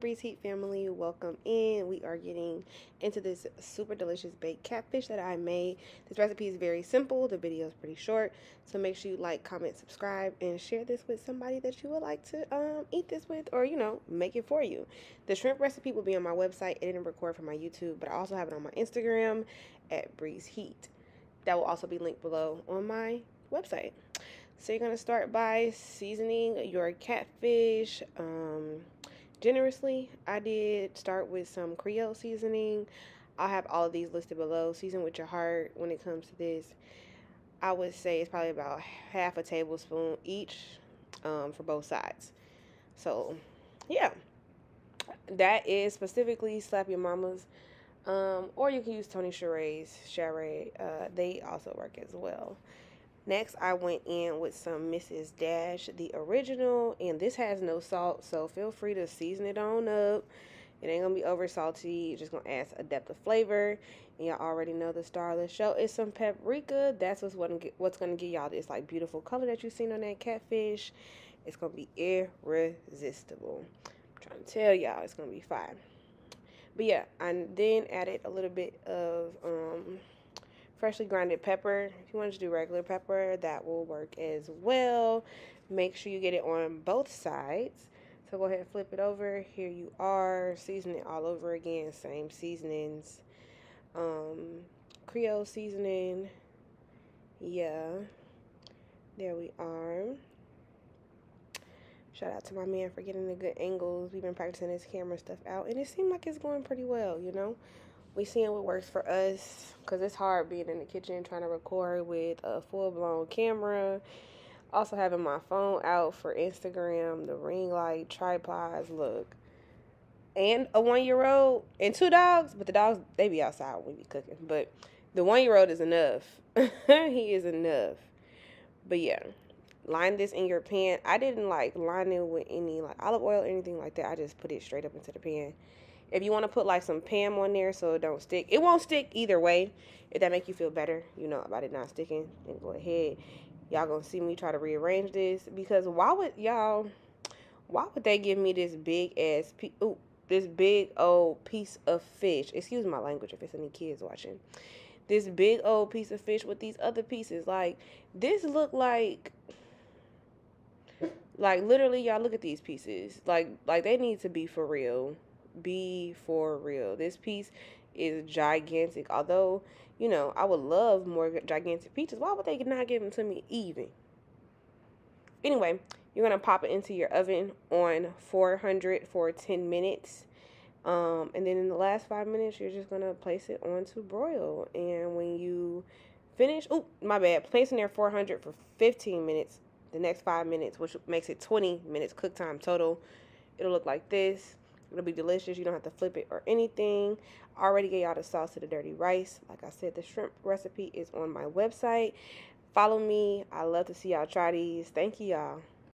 Bri's Heat family, welcome in. We are getting into this super delicious baked catfish that I made. This recipe is very simple. The video is pretty short. So make sure you like, comment, subscribe, and share this with somebody that you would like to um, eat this with or, you know, make it for you. The shrimp recipe will be on my website. It didn't record for my YouTube, but I also have it on my Instagram at Bri's Heat. That will also be linked below on my website. So you're going to start by seasoning your catfish. Um, generously. I did start with some Creole seasoning. I'll have all of these listed below. Season with your heart when it comes to this. I would say it's probably about half a tablespoon each um, for both sides. So, yeah. That is specifically Slap Your Mama's. Um, or you can use Tony Chare's. Charay. Uh, they also work as well. Next, I went in with some Mrs. Dash, the original, and this has no salt, so feel free to season it on up. It ain't gonna be over salty. It's just gonna add a depth of flavor. And y'all already know the star of the show is some paprika. That's what's what's gonna give y'all this like beautiful color that you've seen on that catfish. It's gonna be irresistible. I'm trying to tell y'all, it's gonna be fine. But yeah, I then added a little bit of um freshly grinded pepper. If you want to do regular pepper, that will work as well. Make sure you get it on both sides. So go ahead and flip it over. Here you are. Season it all over again. Same seasonings. Um, Creole seasoning. Yeah. There we are. Shout out to my man for getting the good angles. We've been practicing his camera stuff out. And it seemed like it's going pretty well, you know we seeing what works for us because it's hard being in the kitchen trying to record with a full-blown camera. Also having my phone out for instagram the ring light tripods look. And a one-year-old and two dogs but the dogs they be outside when we be cooking. But the one-year-old is enough. He is enough. But yeah line this in your pan. I didn't like line it with any like olive oil or anything like that. I just put it straight up into the pan if you want to put like some Pam on there so it don't stick, it won't stick either way. If that make you feel better, you know, about it not sticking, then go ahead. Y'all gonna see me try to rearrange this because why would y'all, why would they give me this big ass, ooh, this big old piece of fish? Excuse my language if it's any kids watching. This big old piece of fish with these other pieces. Like, this look like like literally y'all look at these pieces like like they need to be for real be for real. This piece is gigantic. Although, you know, I would love more gigantic peaches. Why would they not give them to me even? Anyway, you're going to pop it into your oven on 400 for 10 minutes. Um, and then in the last five minutes, you're just going to place it on to broil. And when you finish, oh, my bad, place in there 400 for 15 minutes. The next five minutes, which makes it 20 minutes cook time total. It'll look like this. It'll be delicious. You don't have to flip it or anything. I already gave y'all the sauce to the dirty rice. Like I said, the shrimp recipe is on my website. Follow me. I love to see y'all try these. Thank you, y'all.